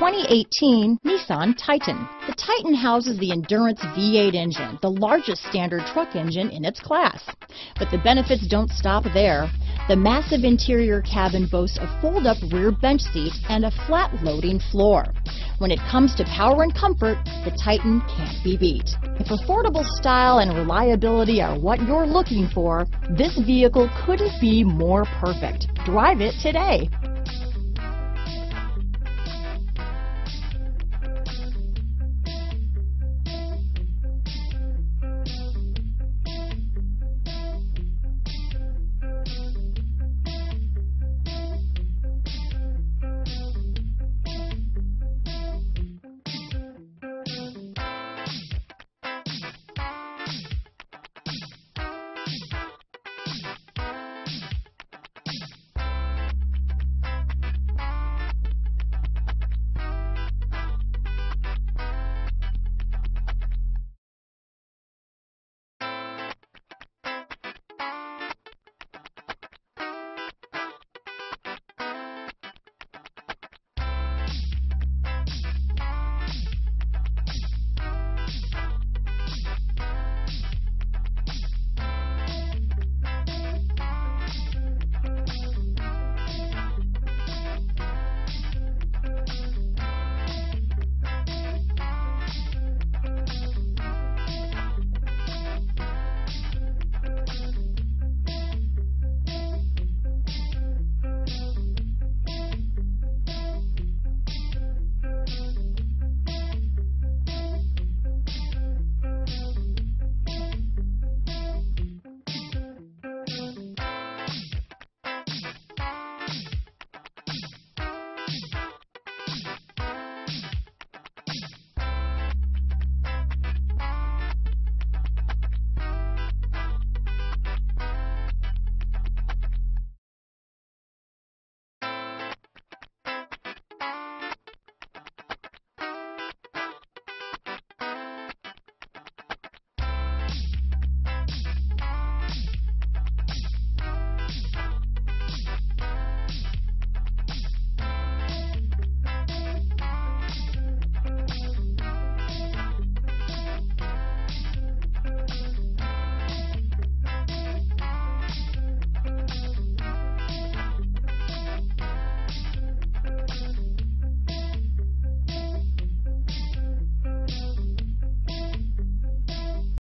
2018 Nissan Titan. The Titan houses the Endurance V8 engine, the largest standard truck engine in its class. But the benefits don't stop there. The massive interior cabin boasts a fold-up rear bench seat and a flat loading floor. When it comes to power and comfort, the Titan can't be beat. If affordable style and reliability are what you're looking for, this vehicle couldn't be more perfect. Drive it today. Thank you.